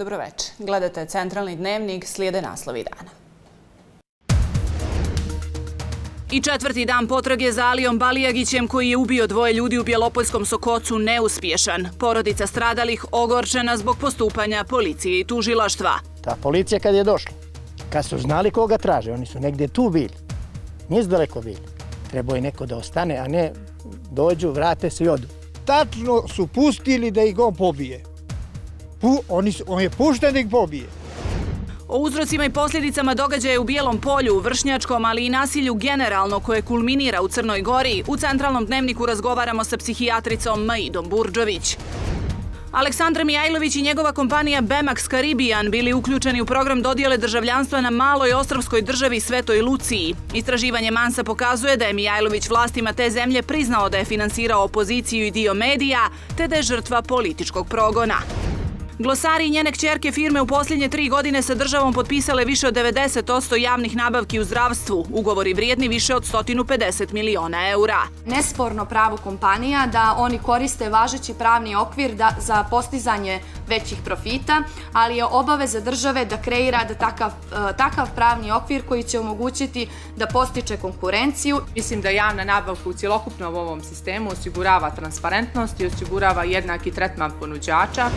Dobroveče. Gledate Centralni dnevnik, slijede naslovi dana. I četvrti dan potrage za Alijom Balijagićem koji je ubio dvoje ljudi u Bjelopoljskom Sokocu neuspješan. Porodica stradalih ogorčena zbog postupanja policije i tužilaštva. Ta policija kad je došla, kad su znali koga traže, oni su negdje tu bili, nisu daleko bili. Trebao je neko da ostane, a ne dođu, vrate se i odu. Tačno su pustili da ih on pobije. On je pušten da ih pobije. O uzrocima i posljedicama događaja u Bijelom polju, vršnjačkom, ali i nasilju generalno koje kulminira u Crnoj gori, u centralnom dnevniku razgovaramo sa psihijatricom Maidom Burđović. Aleksandar Mijajlović i njegova kompanija Bemax Caribbean bili uključeni u program dodijele državljanstva na maloj ostrovskoj državi Svetoj Luciji. Istraživanje Mansa pokazuje da je Mijajlović vlastima te zemlje priznao da je finansirao opoziciju i dio medija, te da je žrtva političkog progona. Glosari i njene kćerke firme u posljednje tri godine sa državom potpisale više od 90% javnih nabavki u zdravstvu. Ugovori vrijedni više od 150 miliona eura. Nesporno pravo kompanija da oni koriste važeći pravni okvir za postizanje većih profita, ali je obaveza države da kreira da takav, e, takav pravni okvir koji će omogućiti da postiče konkurenciju. Mislim da javna nabavka u cijelokupnom ovom sistemu osigurava transparentnost i osigurava jednaki tretman ponuđača.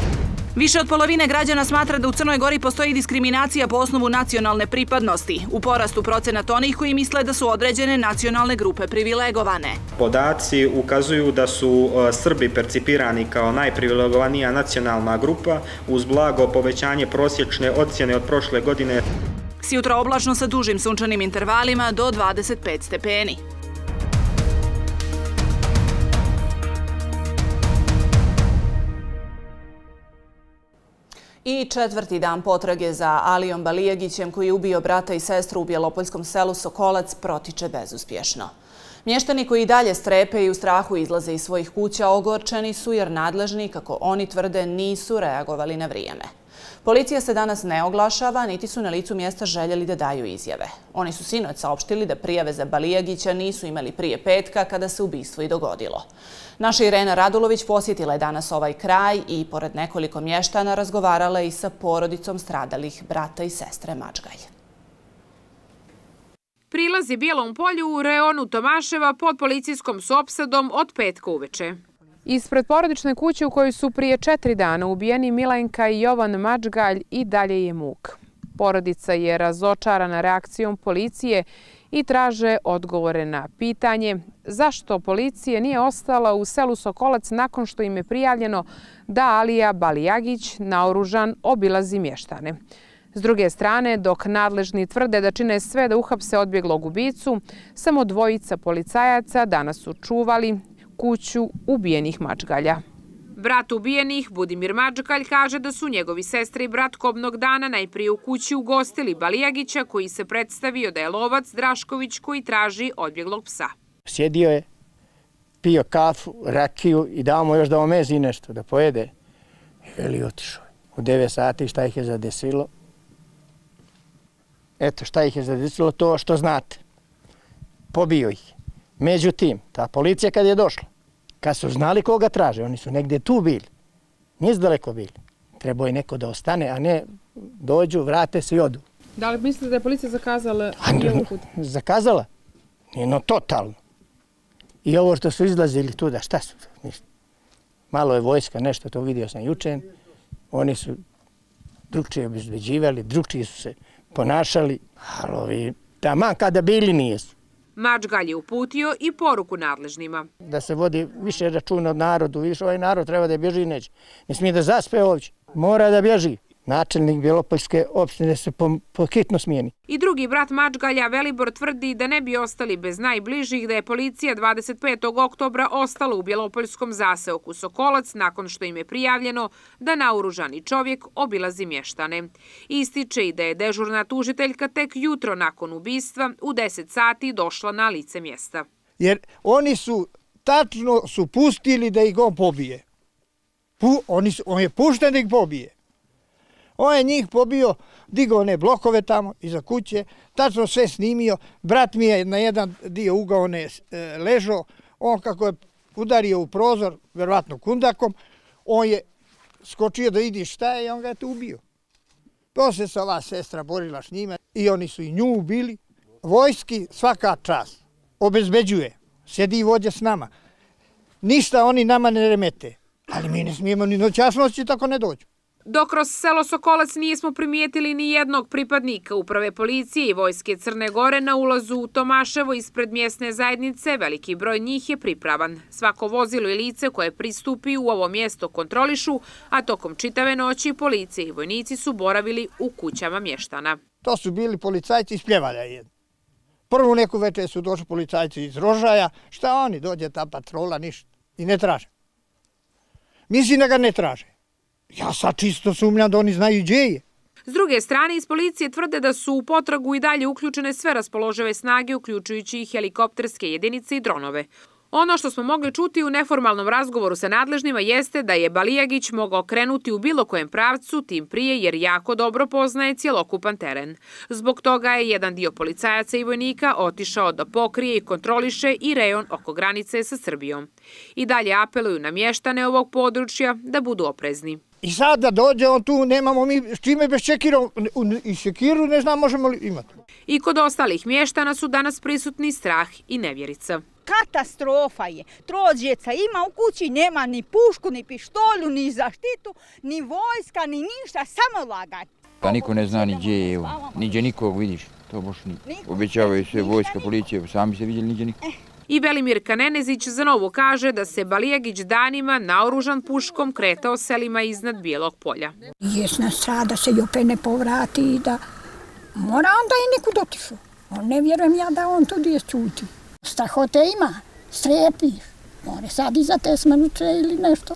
Više od polovine građana smatra da u Crnoj Gori postoji diskriminacija po osnovu nacionalne pripadnosti. U porastu procenat onih koji misle da su određene nacionalne grupe privilegovane. Podaci ukazuju da su e, Srbi percipirani kao najprivilegovanija nacionalna grupa uz blago povećanje prosječne ocjene od prošle godine. Sjutra oblačno sa dužim sunčanim intervalima do 25 stepeni. I četvrti dan potrage za Alijom Balijagićem koji je ubio brata i sestru u Bjelopoljskom selu Sokolac protiče bezuspješno. Mještani koji dalje strepe i u strahu izlaze iz svojih kuća ogorčeni su jer nadležni, kako oni tvrde, nisu reagovali na vrijeme. Policija se danas ne oglašava, niti su na licu mjesta željeli da daju izjave. Oni su sinoć saopštili da prijave za Balijagića nisu imali prije petka kada se ubistvo i dogodilo. Naša Irena Radulović posjetila je danas ovaj kraj i pored nekoliko mještana razgovarala i sa porodicom stradalih brata i sestre Mačgalj. Prilazi Bijelom polju u reonu Tomaševa pod policijskom sopsadom od petka uveče. Ispred porodične kuće u kojoj su prije četiri dana ubijeni Milenka i Jovan Mačgalj i dalje je muk. Porodica je razočarana reakcijom policije i traže odgovore na pitanje zašto policije nije ostala u selu Sokolac nakon što im je prijavljeno da Alija Balijagić naoružan obilazi mještane. S druge strane, dok nadležni tvrde da čine sve da uhapse odbjeglog ubicu, samo dvojica policajaca danas su čuvali kuću ubijenih mačgalja. Brat ubijenih, Budimir Mačgalj, kaže da su njegovi sestre i brat kobnog dana najprije u kući ugostili Balijagića, koji se predstavio da je lovac Drašković koji traži odbjeglog psa. Sjedio je, pio kafu, rakiju i dao mu još da omezi nešto, da pojede. I veli otišao. U 9 sati šta ih je zadesilo? Eto, šta ih je zadesilo? To što znate. Pobio ih. Međutim, ta policija kad je došla, kad su znali koga traže, oni su negdje tu bili, nisu daleko bili. Trebao je neko da ostane, a ne dođu, vrate se i odu. Da li mislite da je policija zakazala i? Zakazala? Nije no totalno. I ovo što su izlazili tu, da šta su? Malo je vojska, nešto, to vidio sam jučen. Oni su drugčije obezbeđivali, drugčije su se ponašali. Ali ovi, taman kada bili nijesu. Mačgalj je uputio i poruku nadležnima. Da se vodi više računa od narodu, više ovaj narod treba da bježi neće. Ne smije da zaspe ovdje, mora da bježi načelnik Bjelopoljske opštine se po, po hitno smijeni. I drugi brat Mačgalja, Velibor, tvrdi da ne bi ostali bez najbližih, da je policija 25. oktobra ostala u Bjelopoljskom zaseoku Sokolac nakon što im je prijavljeno da nauružani čovjek obilazi mještane. Ističe i da je dežurna tužiteljka tek jutro nakon ubistva u 10 sati došla na lice mjesta. Jer oni su tačno su pustili da ih on pobije. Pu, oni su, on je pušten da ih pobije. On je njih pobio, digao one blokove tamo iza kuće, tačno sve snimio. Brat mi je na jedan dio ugao one e, ležao. On kako je udario u prozor, verovatno kundakom, on je skočio da vidi šta je i on ga je tu ubio. Poslije se ova sestra borila s njima i oni su i nju ubili. Vojski svaka čas obezbeđuje, sjedi vođe s nama. Ništa oni nama ne remete, ali mi ne smijemo ni noćasnosti tako ne dođu. Dok kroz selo Sokolac nismo primijetili ni jednog pripadnika uprave policije i vojske Crne Gore na ulazu u Tomaševo ispred mjesne zajednice, veliki broj njih je pripravan. Svako vozilo i lice koje pristupi u ovo mjesto kontrolišu, a tokom čitave noći policije i vojnici su boravili u kućama mještana. To su bili policajci iz Pljevalja jedno. Prvu neku večer su došli policajci iz Rožaja. Šta oni? Dođe ta patrola, ništa. I ne traže. Mislim da ga ne traže. Ja sad čisto sumljam da oni znaju gdje je. S druge strane, iz policije tvrde da su u potragu i dalje uključene sve raspoložive snage, uključujući i helikopterske jedinice i dronove. Ono što smo mogli čuti u neformalnom razgovoru sa nadležnima jeste da je Balijagić mogao krenuti u bilo kojem pravcu, tim prije jer jako dobro poznaje cijelokupan teren. Zbog toga je jedan dio policajaca i vojnika otišao da pokrije i kontroliše i rejon oko granice sa Srbijom. I dalje apeluju na mještane ovog područja da budu oprezni. I sad da dođe on tu, nemamo mi s čime bez čekirom, i čekiru ne znam možemo li imati. I kod ostalih mještana su danas prisutni strah i nevjerica. Katastrofa je. Trođeca ima u kući, nema ni pušku, ni pištolju, ni zaštitu, ni vojska, ni ništa, samo lagati. Pa niko ne zna ni gdje je, evo. Niđe nikog vidiš, to boš ni. Obećavaju sve vojska, policija, sami se vidjeli, niđe nikog. I Velimir Kanenezić za novo kaže da se Balijagić danima naoružan puškom kretao selima iznad Bijelog polja. Jesna strada se jope ne povrati i da mora onda i neku dotišu. Ne vjerujem ja da on tu je čuti. Strahote ima, strepi, more sad iza te smrnuče ili nešto.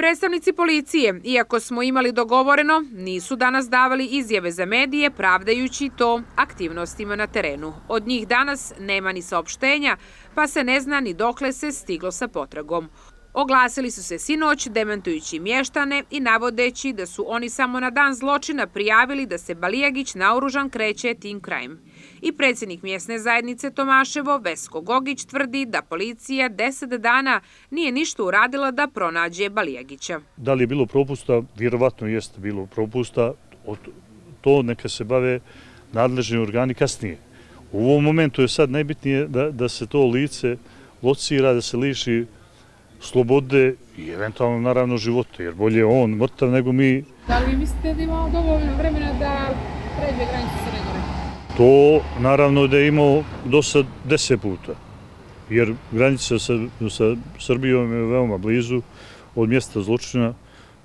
Predstavnici policije, iako smo imali dogovoreno, nisu danas davali izjave za medije, pravdajući to aktivnostima na terenu. Od njih danas nema ni saopštenja, pa se ne zna ni dokle se stiglo sa potragom. Oglasili su se sinoć, demantujući mještane i navodeći da su oni samo na dan zločina prijavili da se Balijagić naoružan kreće tim krajem. I predsjednik mjesne zajednice Tomaševo, Vesko Gogić, tvrdi da policija deset dana nije ništa uradila da pronađe Balijagića. Da li je bilo propusta? Vjerovatno jeste bilo propusta. To neka se bave nadležni organi kasnije. U ovom momentu je sad najbitnije da se to lice locira, da se liši slobode i eventualno naravno života, jer bolje on mrtav nego mi. Da li mislite da imamo dovoljno vremena da pređe granicu sa? To naravno da je imao do sad deset puta, jer granica sa, sa Srbijom je veoma blizu od mjesta zločina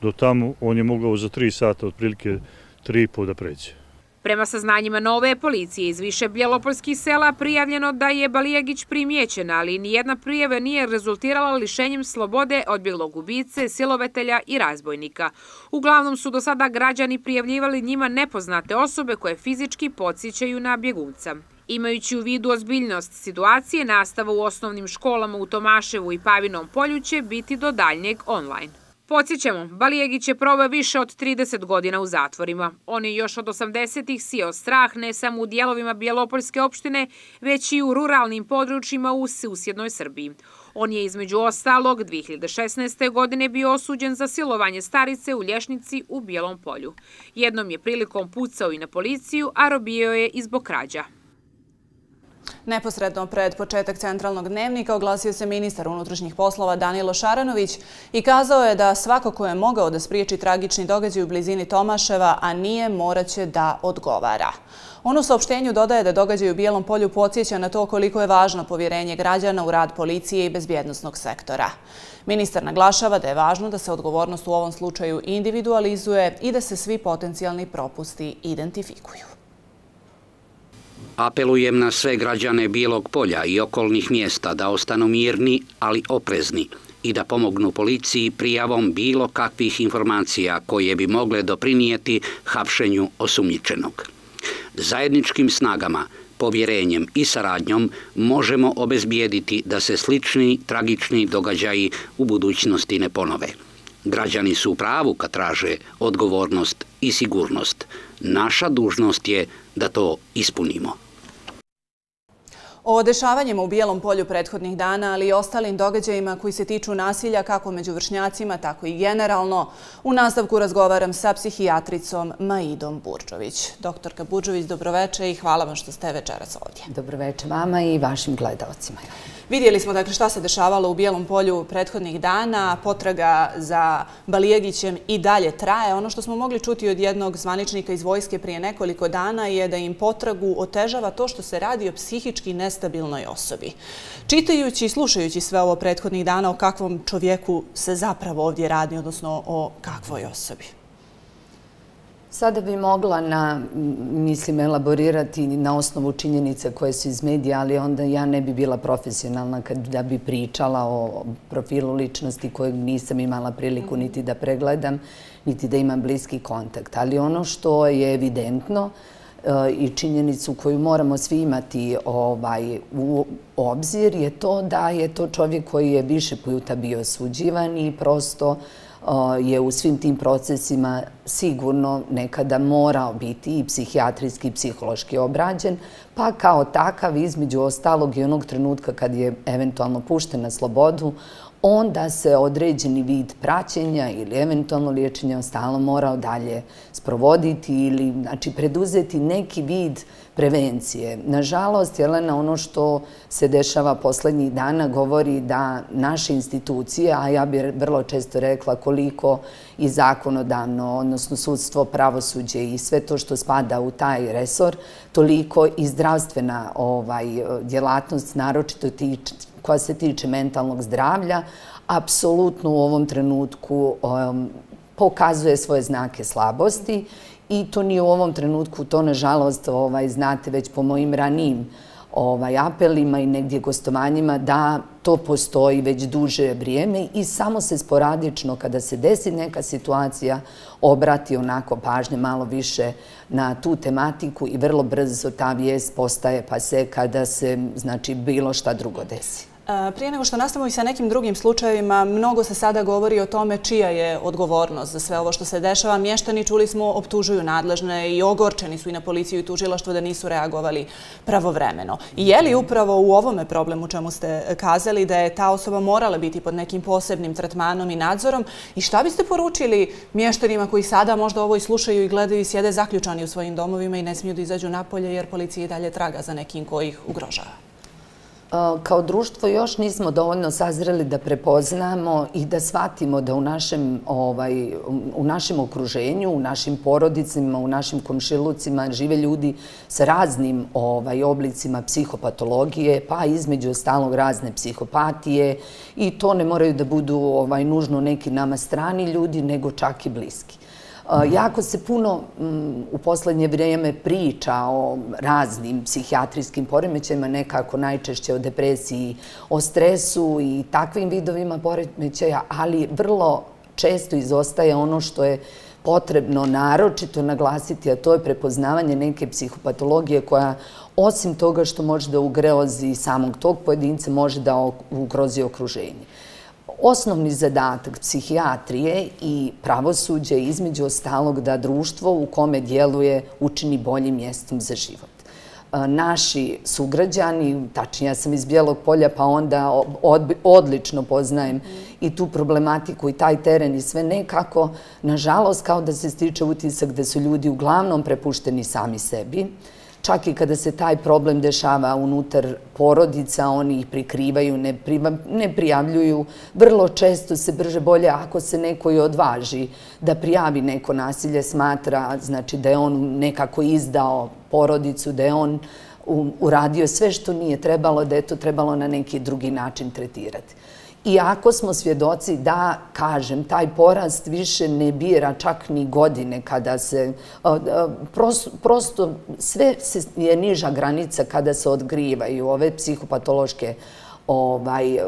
do tamo on je mogao za tri sata, otprilike tri i pol da pređe. Prema saznanjima nove policije iz više bjelopolskih sela prijavljeno da je Balijagić primjećen, ali nijedna prijava nije rezultirala lišenjem slobode od ubice, silovetelja i razbojnika. Uglavnom su do sada građani prijavljivali njima nepoznate osobe koje fizički podsjećaju na bjegunca. Imajući u vidu ozbiljnost situacije, nastava u osnovnim školama u Tomaševu i Pavinom polju će biti do daljnjeg online. Podsjećamo, Balijegić je probao više od 30 godina u zatvorima. On je još od 80-ih sio strah ne samo u dijelovima Bijelopoljske opštine, već i u ruralnim područjima u susjednoj Srbiji. On je između ostalog 2016. godine bio osuđen za silovanje starice u lješnici u Bijelom polju. Jednom je prilikom pucao i na policiju, a robio je izbog krađa. Neposredno pred početak centralnog dnevnika oglasio se ministar unutrašnjih poslova Danilo Šaranović i kazao je da svako ko je mogao da spriječi tragični događaj u blizini Tomaševa, a nije, moraće da odgovara. On u saopštenju dodaje da događaj u Bijelom polju podsjeća na to koliko je važno povjerenje građana u rad policije i bezbjednostnog sektora. Ministar naglašava da je važno da se odgovornost u ovom slučaju individualizuje i da se svi potencijalni propusti identifikuju. Apelujem na sve građane Bijelog polja i okolnih mjesta da ostanu mirni, ali oprezni i da pomognu policiji prijavom bilo kakvih informacija koje bi mogle doprinijeti hapšenju osumnjičenog. Zajedničkim snagama, povjerenjem i saradnjom možemo obezbijediti da se slični tragični događaji u budućnosti ne ponove. Građani su u pravu kad traže odgovornost i sigurnost. Naša dužnost je da to ispunimo. O dešavanjima u Bijelom polju prethodnih dana, ali i ostalim događajima koji se tiču nasilja kako među vršnjacima, tako i generalno, u nastavku razgovaram sa psihijatricom Maidom Burđović. Doktorka Burđović, dobroveče i hvala vam što ste večeras ovdje. Dobroveče vama i vašim gledalcima. Vidjeli smo dakle šta se dešavalo u Bijelom polju prethodnih dana, potraga za Balijegićem i dalje traje. Ono što smo mogli čuti od jednog zvaničnika iz vojske prije nekoliko dana je da im potragu otežava to što se radi o psihički nestabilnoj osobi. Čitajući i slušajući sve ovo prethodnih dana, o kakvom čovjeku se zapravo ovdje radi, odnosno o kakvoj osobi? Sada bi mogla na, mislim, elaborirati na osnovu činjenice koje su iz medija, ali onda ja ne bi bila profesionalna da bi pričala o profilu ličnosti kojeg nisam imala priliku niti da pregledam, niti da imam bliski kontakt. Ali ono što je evidentno e, i činjenicu koju moramo svi imati ovaj, u obzir je to da je to čovjek koji je više puta bio suđivan i prosto je u svim tim procesima sigurno nekada morao biti i psihijatrijski i psihološki obrađen, pa kao takav između ostalog i onog trenutka kad je eventualno pušten na slobodu, onda se određeni vid praćenja ili eventualno liječenja ostalo morao dalje sprovoditi ili znači, preduzeti neki vid prevencije. Nažalost, Jelena, ono što se dešava poslednjih dana govori da naše institucije, a ja bih vrlo često rekla koliko i zakonodavno, odnosno sudstvo, pravosuđe i sve to što spada u taj resor, toliko i zdravstvena ovaj, djelatnost, naročito koja se tiče mentalnog zdravlja, apsolutno u ovom trenutku um, pokazuje svoje znake slabosti i to nije u ovom trenutku, to nažalost ovaj, znate već po mojim ranijim ovaj, apelima i negdje gostovanjima da to postoji već duže vrijeme i samo se sporadično kada se desi neka situacija obrati onako pažnje malo više na tu tematiku i vrlo brzo ta vijest postaje pa se kada se znači, bilo šta drugo desi. E, prije nego što nastavimo i sa nekim drugim slučajevima, mnogo se sada govori o tome čija je odgovornost za sve ovo što se dešava. Mještani, čuli smo, optužuju nadležne i ogorčeni su i na policiju i tužilaštvo da nisu reagovali pravovremeno. I je li upravo u ovome problemu čemu ste kazali da je ta osoba morala biti pod nekim posebnim tretmanom i nadzorom? I šta biste poručili mještanima koji sada možda ovo i slušaju i gledaju i sjede zaključani u svojim domovima i ne smiju da izađu napolje jer policija i dalje traga za nekim koji ih ugrožava? Kao društvo još nismo dovoljno sazreli da prepoznamo i da shvatimo da u našem, ovaj, u našem okruženju, u našim porodicima, u našim komšilucima žive ljudi sa raznim ovaj, oblicima psihopatologije, pa između ostalog razne psihopatije i to ne moraju da budu ovaj, nužno neki nama strani ljudi, nego čak i bliski. Eh, jako se puno mm, u poslednje vrijeme priča o raznim psihijatrijskim poremećajima, nekako najčešće o depresiji, o stresu i takvim vidovima poremećaja, ali vrlo često izostaje ono što je potrebno naročito naglasiti, a to je prepoznavanje neke psihopatologije koja osim toga što može da ugrozi samog tog pojedinca, može da ugrozi okruženje. Osnovni zadatak psihijatrije i pravosuđe između ostalog da društvo u kome djeluje učini boljim mjestom za život. E, naši sugrađani, tačnije ja sam iz Bijelog polja pa onda odlično poznajem i tu problematiku i taj teren i sve nekako, nažalost kao da se stiče utisak da su ljudi uglavnom prepušteni sami sebi čak i kada se taj problem dešava unutar porodica, oni ih prikrivaju, ne prijavljuju. Vrlo često se brže bolje ako se neko i odvaži da prijavi neko nasilje, smatra znači, da je on nekako izdao porodicu, da je on uradio sve što nije trebalo, da je to trebalo na neki drugi način tretirati. Iako smo svjedoci da, kažem, taj porast više ne bira čak ni godine kada se, prosto sve je niža granica kada se odgrivaju ove psihopatološke ovaj,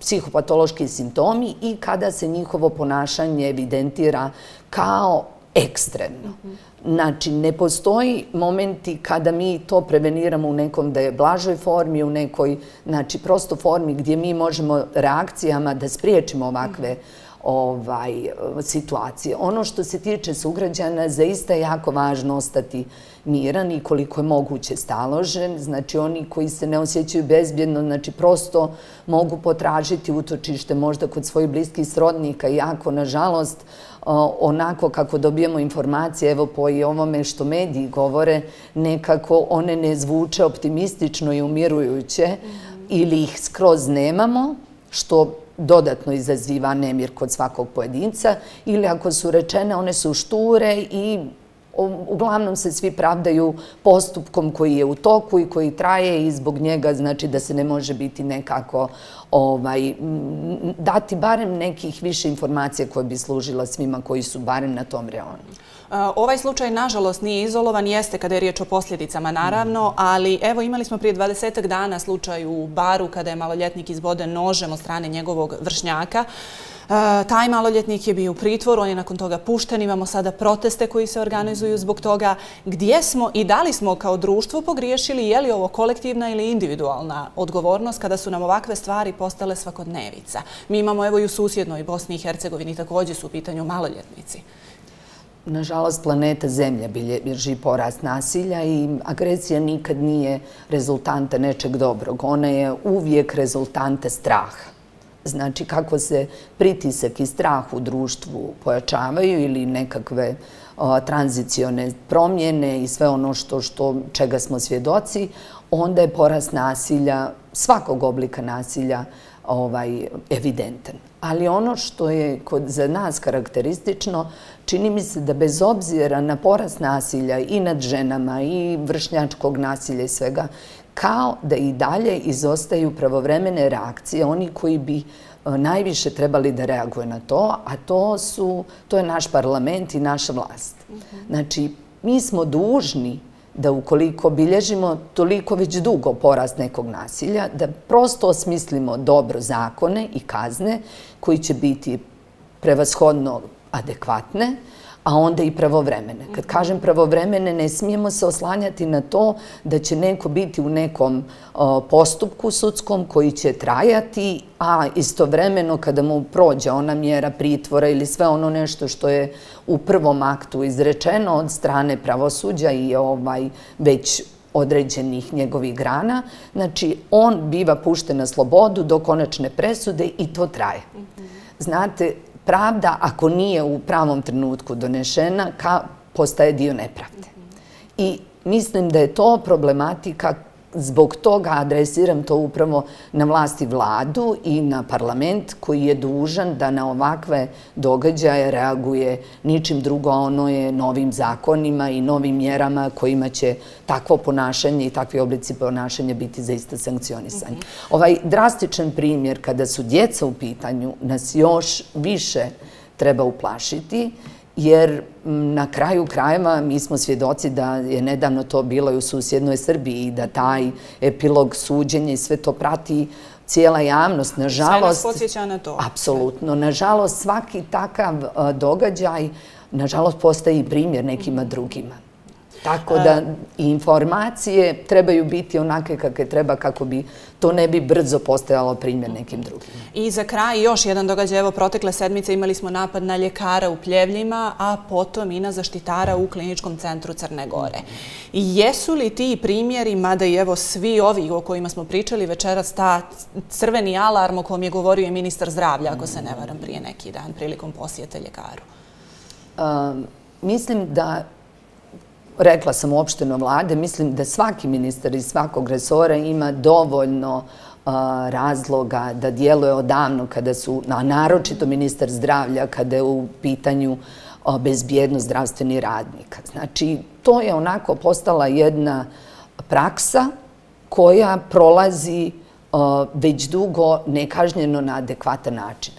psihopatološki simptomi i kada se njihovo ponašanje evidentira kao ekstremno. Mhm. Znači, ne postoji momenti kada mi to preveniramo u nekom da je blažoj formi, u nekoj, znači, prosto formi gdje mi možemo reakcijama da spriječimo ovakve ovaj, situacije. Ono što se tiče sugrađana, zaista je jako važno ostati miran i koliko je moguće staložen. Znači, oni koji se ne osjećaju bezbjedno, znači, prosto mogu potražiti utočište možda kod svojih bliskih srodnika, iako, nažalost, onako kako dobijemo informacije, evo po i ovome što mediji govore, nekako one ne zvuče optimistično i umirujuće ili ih skroz nemamo, što dodatno izaziva nemir kod svakog pojedinca, ili ako su rečene, one su šture i uglavnom se svi pravdaju postupkom koji je u toku i koji traje i zbog njega znači da se ne može biti nekako ovaj, dati barem nekih više informacija koje bi služila svima koji su barem na tom reonu. Eh, ovaj slučaj, nažalost, nije izolovan, jeste kada je riječ o posljedicama, naravno, ali evo imali smo prije 20 dana slučaj u baru kada je maloljetnik izboden nožem od strane njegovog vršnjaka. Eh, taj maloljetnik je bio u pritvoru, on je nakon toga pušten, imamo sada proteste koji se organizuju zbog toga. Gdje smo i da li smo kao društvo pogriješili, je li ovo kolektivna ili individualna odgovornost kada su nam ovakve stvari postale svakodnevica? Mi imamo evo i u susjednoj Bosni i Hercegovini također su u pitanju maloljetnici. Nažalost, planeta Zemlja bilježi porast nasilja i agresija nikad nije rezultanta nečeg dobrog. Ona je uvijek rezultante straha. Znači, kako se pritisak i strah u društvu pojačavaju ili nekakve tranzicione promjene i sve ono što, što čega smo svjedoci, onda je porast nasilja, svakog oblika nasilja, ovaj, evidentan. Ali ono što je kod, za nas karakteristično, čini mi se da bez obzira na porast nasilja i nad ženama i vršnjačkog nasilja i svega, kao da i dalje izostaju pravovremene reakcije, oni koji bi e, najviše trebali da reaguje na to, a to su, to je naš parlament i naša vlast. Mhm. Znači, mi smo dužni da ukoliko bilježimo toliko već dugo porast nekog nasilja, da prosto osmislimo dobro zakone i kazne koji će biti prevashodno adekvatne, a onda i pravovremene. Kad kažem pravovremene, ne smijemo se oslanjati na to da će neko biti u nekom postupku sudskom koji će trajati, a istovremeno kada mu prođe ona mjera pritvora ili sve ono nešto što je u prvom aktu izrečeno od strane pravosuđa i ovaj već određenih njegovih grana, znači on biva pušten na slobodu do konačne presude i to traje. Znate, pravda, ako nije u pravom trenutku donešena, postaje dio nepravde. I mislim da je to problematika zbog toga adresiram to upravo na vlasti vladu i na parlament koji je dužan da na ovakve događaje reaguje ničim drugo, ono je novim zakonima i novim mjerama kojima će takvo ponašanje i takvi oblici ponašanja biti zaista sankcionisani. Ovaj drastičan primjer kada su djeca u pitanju nas još više treba uplašiti jer na kraju krajeva mi smo svjedoci da je nedavno to bilo i u susjednoj Srbiji i da taj epilog suđenja i sve to prati cijela javnost. Nažalost, sve nas podsjeća na to. Apsolutno. Nažalost, svaki takav događaj, nažalost, postaje i primjer nekima drugima. Tako da informacije trebaju biti onake kakve treba kako bi to ne bi brzo postojalo primjer nekim drugim. I za kraj još jedan događaj. Evo, protekle sedmice imali smo napad na ljekara u Pljevljima, a potom i na zaštitara u kliničkom centru Crne Gore. I jesu li ti primjeri, mada i evo svi ovi o kojima smo pričali večeras, ta crveni alarm o kom je govorio i ministar zdravlja, ako se ne varam prije neki dan, prilikom posjete ljekaru? Mislim da rekla sam uopšteno vlade, mislim da svaki ministar iz svakog resora ima dovoljno razloga da djeluje odavno kada su, a naročito ministar zdravlja kada je u pitanju bezbjedno zdravstveni radnika. Znači, to je onako postala jedna praksa koja prolazi već dugo nekažnjeno na adekvatan način.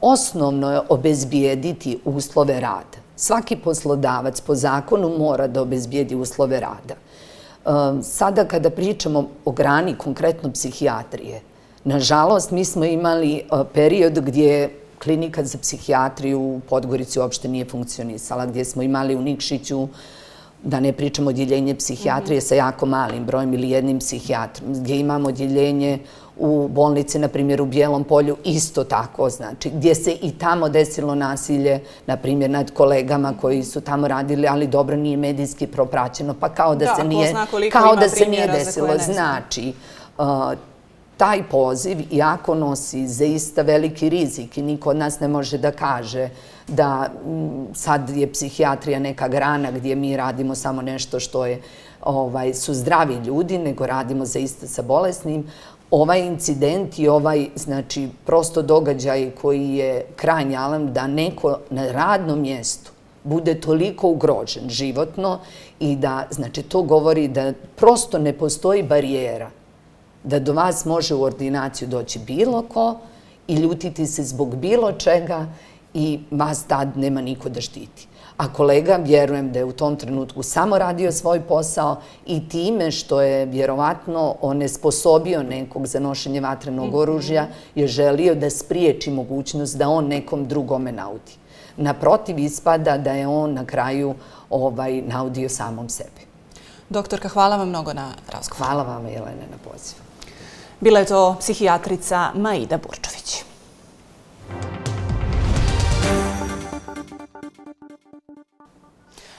Osnovno je obezbijediti uslove rada svaki poslodavac po zakonu mora da obezbijedi uslove rada. Ehm, sada kada pričamo o grani konkretno psihijatrije, nažalost mi smo imali e, period gdje klinika za psihijatriju u Podgorici uopšte nije funkcionisala, gdje smo imali u Nikšiću da ne pričamo odjeljenje psihijatrije sa jako malim brojem ili jednim psihijatrom, gdje imamo odjeljenje u bolnici, na primjer u Bijelom polju, isto tako, znači, gdje se i tamo desilo nasilje, na primjer, nad kolegama koji su tamo radili, ali dobro nije medijski propraćeno, pa kao da, se nije, kao da se nije desilo. Znači, uh, taj poziv, iako nosi zaista veliki rizik i niko od nas ne može da kaže da mm, sad je psihijatrija neka grana gdje mi radimo samo nešto što je ovaj, su zdravi ljudi, nego radimo zaista sa bolesnim, ovaj incident i ovaj, znači, prosto događaj koji je krajnji alarm da neko na radnom mjestu bude toliko ugrožen životno i da, znači, to govori da prosto ne postoji barijera da do vas može u ordinaciju doći bilo ko i ljutiti se zbog bilo čega i vas tad nema niko da štiti. A kolega, vjerujem da je u tom trenutku samo radio svoj posao i time što je vjerovatno onesposobio nekog za nošenje vatrenog mhm. oružja, je želio da spriječi mogućnost da on nekom drugome naudi. Naprotiv ispada da je on na kraju ovaj, naudio samom sebi. Doktorka, hvala vam mnogo na razgovor. Hvala vam, Jelene, na pozivu. Bila je to psihijatrica Maida Burčović.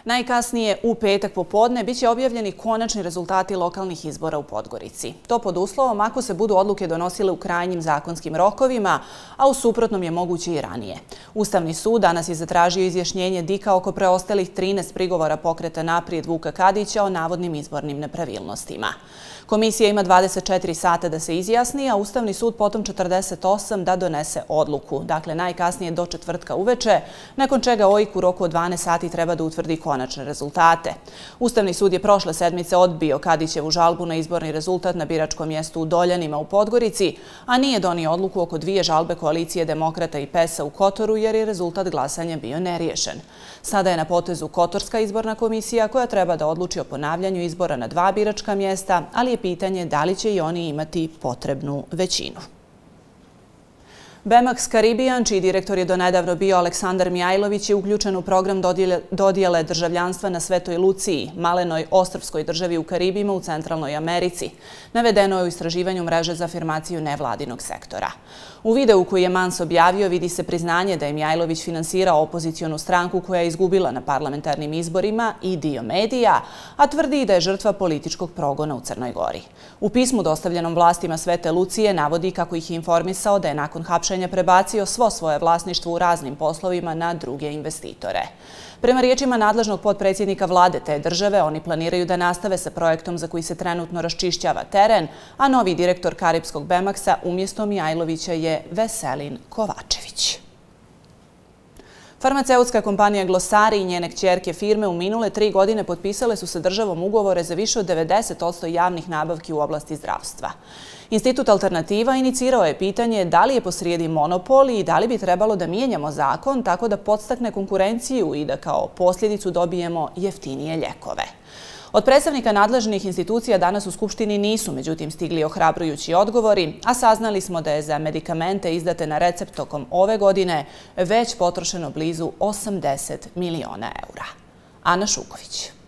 Najkasnije u petak popodne bit će objavljeni konačni rezultati lokalnih izbora u Podgorici. To pod uslovom ako se budu odluke donosile u krajnjim zakonskim rokovima, a u suprotnom je moguće i ranije. Ustavni sud danas je zatražio izjašnjenje Dika oko preostalih 13 prigovora pokreta naprijed Vuka Kadića o navodnim izbornim nepravilnostima. Komisija ima 24 sata da se izjasni, a Ustavni sud potom 48 da donese odluku. Dakle, najkasnije do četvrtka uveče, nakon čega OIK u roku od 12 sati treba da utvrdi konačne rezultate. Ustavni sud je prošle sedmice odbio Kadićevu žalbu na izborni rezultat na biračkom mjestu u Doljanima u Podgorici, a nije donio odluku oko dvije žalbe koalicije Demokrata i PES-a u Kotoru jer je rezultat glasanja bio neriješen. Sada je na potezu Kotorska izborna komisija koja treba da odluči o ponavljanju izbora na dva biračka mjesta, ali je pitanje da li će i oni imati potrebnu većinu. Bemax Caribbean, čiji direktor je donedavno bio Aleksandar Mijajlović, je uključen u program dodijele državljanstva na Svetoj Luciji, malenoj ostrovskoj državi u Karibima u Centralnoj Americi. Navedeno je u istraživanju mreže za afirmaciju nevladinog sektora. U videu koji je Mans objavio vidi se priznanje da je Mjajlović finansirao opozicijonu stranku koja je izgubila na parlamentarnim izborima i dio medija, a tvrdi da je žrtva političkog progona u Crnoj Gori. U pismu dostavljenom vlastima Svete Lucije navodi kako ih je informisao da je nakon hapšenja prebacio svo svoje vlasništvo u raznim poslovima na druge investitore. Prema riječima nadležnog podpredsjednika vlade te države, oni planiraju da nastave sa projektom za koji se trenutno raščišćava teren, a novi direktor Karibskog Bemaksa umjesto Mijajlovića je Veselin Kovačević. Farmaceutska kompanija Glosari i njene kćerke firme u minule tri godine potpisale su sa državom ugovore za više od 90% javnih nabavki u oblasti zdravstva. Institut Alternativa inicirao je pitanje da li je posrijedi monopol i da li bi trebalo da mijenjamo zakon tako da podstakne konkurenciju i da kao posljedicu dobijemo jeftinije ljekove. Od predstavnika nadležnih institucija danas u Skupštini nisu međutim stigli ohrabrujući odgovori, a saznali smo da je za medikamente izdate na recept tokom ove godine već potrošeno blizu 80 miliona eura. Ana Šuković.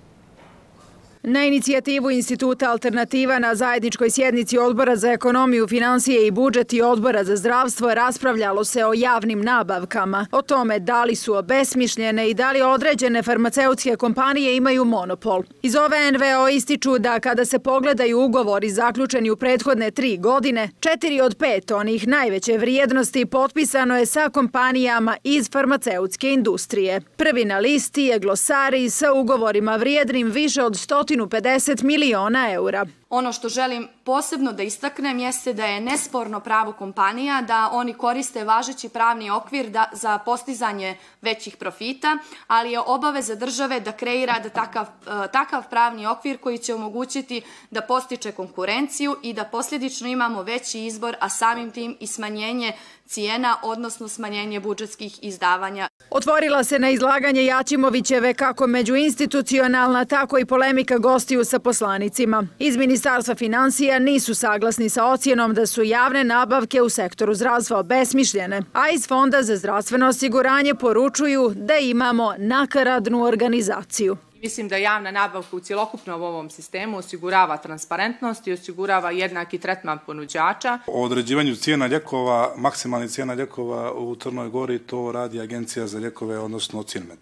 Na inicijativu Instituta Alternativa na zajedničkoj sjednici Odbora za ekonomiju, financije i budžet i Odbora za zdravstvo raspravljalo se o javnim nabavkama, o tome da li su obesmišljene i da li određene farmaceutske kompanije imaju monopol. Iz ove NVO ističu da kada se pogledaju ugovori zaključeni u prethodne tri godine, četiri od pet onih najveće vrijednosti potpisano je sa kompanijama iz farmaceutske industrije. Prvi na listi je Glosari sa ugovorima vrijednim više od 100 150 miliona eura. Ono što želim posebno da istaknem jeste da je nesporno pravo kompanija da oni koriste važeći pravni okvir da, za postizanje većih profita, ali je obaveza države da kreira da takav, e, takav pravni okvir koji će omogućiti da postiče konkurenciju i da posljedično imamo veći izbor, a samim tim i smanjenje cijena, odnosno smanjenje budžetskih izdavanja. Otvorila se na izlaganje Jačimovićeve kako međuinstitucionalna, tako i polemika gostiju sa poslanicima. Iz Ministarstva financija nisu saglasni sa ocjenom da su javne nabavke u sektoru zdravstva besmišljene, a iz Fonda za zdravstveno osiguranje poručuju da imamo nakaradnu organizaciju. Mislim da javna nabavka u cjelokupnom ovom sistemu osigurava transparentnost i osigurava jednaki tretman ponuđača. O određivanju cijena ljekova, maksimalni cijena ljekova u Trnoj Gori, to radi Agencija za ljekove, odnosno CINMED.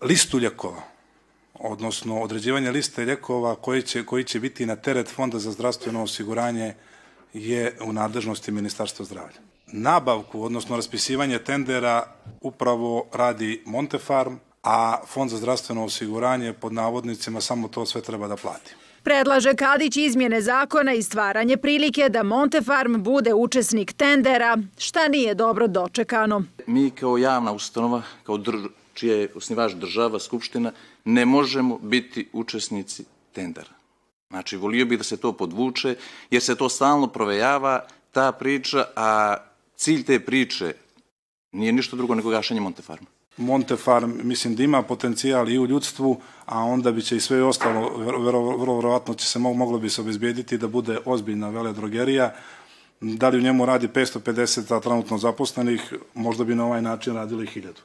Listu ljekova, odnosno određivanje liste ljekova koji će, koji će biti na teret Fonda za zdravstveno osiguranje je u nadležnosti Ministarstva zdravlja. Nabavku, odnosno raspisivanje tendera, upravo radi Montefarm, a Fond za zdravstveno osiguranje pod navodnicima samo to sve treba da plati. Predlaže Kadić izmjene zakona i stvaranje prilike da Montefarm bude učesnik tendera, šta nije dobro dočekano. Mi kao javna ustanova, kao drž čija je osnivač država, skupština, ne možemo biti učesnici tendera. Znači, volio bih da se to podvuče, jer se to stalno provejava, ta priča, a cilj te priče nije ništa drugo nego gašanje Montefarma. Montefarm, mislim da ima potencijal i u ljudstvu, a onda bi će i sve ostalo, vrlo vjerovatno će se moglo bi se obezbijediti da bude ozbiljna veledrogerija. Da li u njemu radi 550 trenutno zaposlenih, možda bi na ovaj način radili hiljadu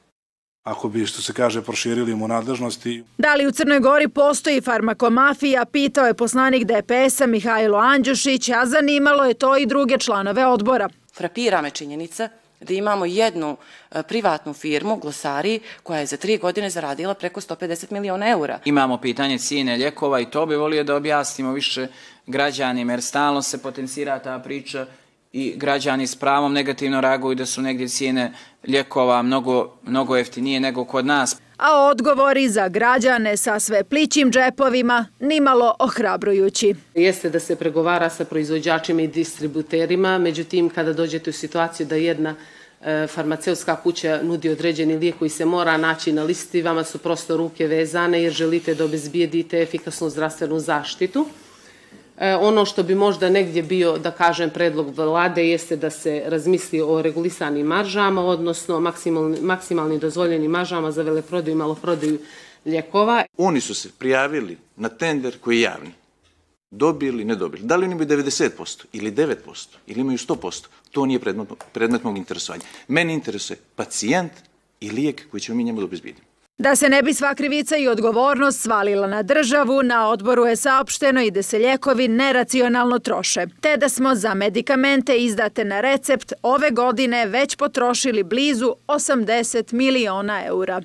ako bi, što se kaže, proširili mu nadležnosti. Da li u Crnoj Gori postoji farmakomafija, pitao je poslanik DPS-a Mihajlo Andjušić, a zanimalo je to i druge članove odbora. Frapira me činjenica da imamo jednu e, privatnu firmu, Glosari, koja je za tri godine zaradila preko 150 miliona eura. Imamo pitanje cijene ljekova i to bi volio da objasnimo više građanima, jer stalno se potencira ta priča i građani s pravom negativno reaguju da su negdje cijene ljekova mnogo, mnogo jeftinije nego kod nas. A odgovori za građane sa sve plićim džepovima nimalo ohrabrujući. Jeste da se pregovara sa proizvođačima i distributerima, međutim kada dođete u situaciju da jedna e, farmaceutska kuća nudi određeni lijek koji se mora naći na listi, vama su prosto ruke vezane jer želite da obezbijedite efikasnu zdravstvenu zaštitu. E, ono što bi možda negdje bio, da kažem, predlog vlade jeste da se razmisli o regulisanim maržama, odnosno maksimalni, maksimalni dozvoljeni maržama za veleprodaju i maloprodaju ljekova. Oni su se prijavili na tender koji je javni. Dobili, ne dobili. Da li oni imaju 90% ili 9% ili imaju 100%, to nije predmet, predmet mog interesovanja. Meni interesuje pacijent i lijek koji ćemo mi njemu da obezbijedimo. Da se ne bi sva krivica i odgovornost svalila na državu, na odboru je saopšteno i da se ljekovi neracionalno troše, te da smo za medikamente izdate na recept ove godine već potrošili blizu 80 miliona eura.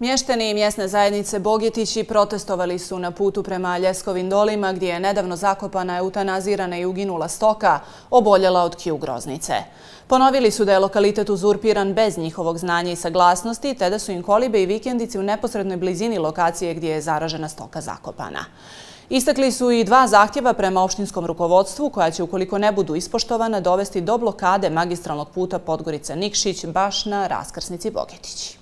Mješteni i mjesne zajednice Bogetići protestovali su na putu prema Ljeskovim dolima gdje je nedavno zakopana, eutanazirana i uginula stoka, oboljela od kiju groznice. Ponovili su da je lokalitet uzurpiran bez njihovog znanja i saglasnosti, te da su im kolibe i vikendici u neposrednoj blizini lokacije gdje je zaražena stoka zakopana. Istakli su i dva zahtjeva prema opštinskom rukovodstvu koja će, ukoliko ne budu ispoštovana, dovesti do blokade magistralnog puta Podgorica-Nikšić baš na raskrsnici Bogetići.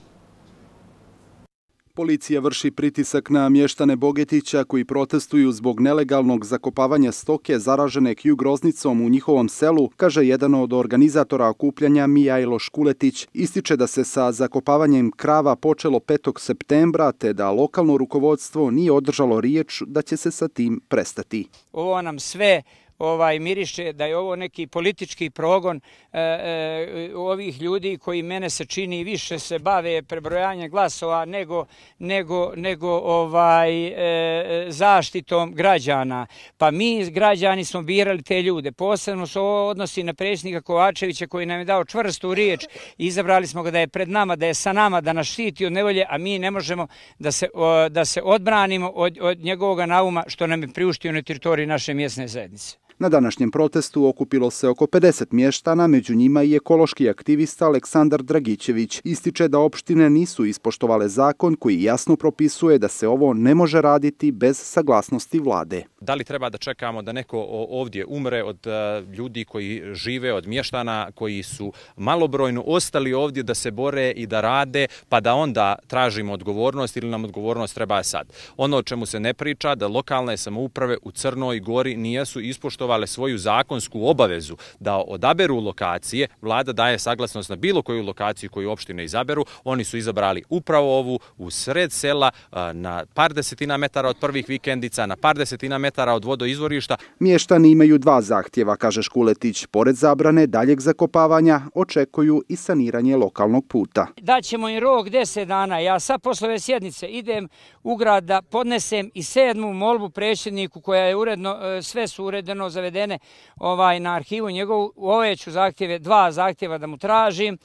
Policija vrši pritisak na mještane Bogetića koji protestuju zbog nelegalnog zakopavanja stoke zaražene kju groznicom u njihovom selu, kaže jedan od organizatora okupljanja Mijajlo Škuletić. Ističe da se sa zakopavanjem krava počelo 5. septembra, te da lokalno rukovodstvo nije održalo riječ da će se sa tim prestati. Ovo nam sve ovaj miriše da je ovo neki politički progon e, e, ovih ljudi koji mene se čini više se bave prebrojanje glasova nego nego nego ovaj e, zaštitom građana. Pa mi građani smo birali te ljude. Posebno se ovo odnosi na predsjednika Kovačevića koji nam je dao čvrstu riječ. Izabrali smo ga da je pred nama, da je sa nama, da nas štiti od nevolje, a mi ne možemo da se, da se odbranimo od, od njegovog nauma što nam je priuštio na teritoriji naše mjesne zajednice. Na današnjem protestu okupilo se oko 50 mještana, među njima i ekološki aktivista Aleksandar Dragićević. Ističe da opštine nisu ispoštovale zakon koji jasno propisuje da se ovo ne može raditi bez saglasnosti vlade. Da li treba da čekamo da neko ovdje umre od e, ljudi koji žive, od mještana koji su malobrojno ostali ovdje da se bore i da rade, pa da onda tražimo odgovornost ili nam odgovornost treba sad. Ono o čemu se ne priča, da lokalne samouprave u Crnoj gori nijesu ispoštovali ispoštovale svoju zakonsku obavezu da odaberu lokacije, vlada daje saglasnost na bilo koju lokaciju koju opštine izaberu, oni su izabrali upravo ovu u sred sela na par desetina metara od prvih vikendica, na par desetina metara od vodoizvorišta. Mještani imaju dva zahtjeva, kaže Škuletić. Pored zabrane daljeg zakopavanja, očekuju i saniranje lokalnog puta. Daćemo im rok deset dana. Ja sad posle ove sjednice idem u grad da podnesem i sedmu molbu predsjedniku koja je uredno, e, sve su uredeno zavedene ovaj, na arhivu njegovu. Ove ću zahtjeve, dva zahtjeva da mu tražim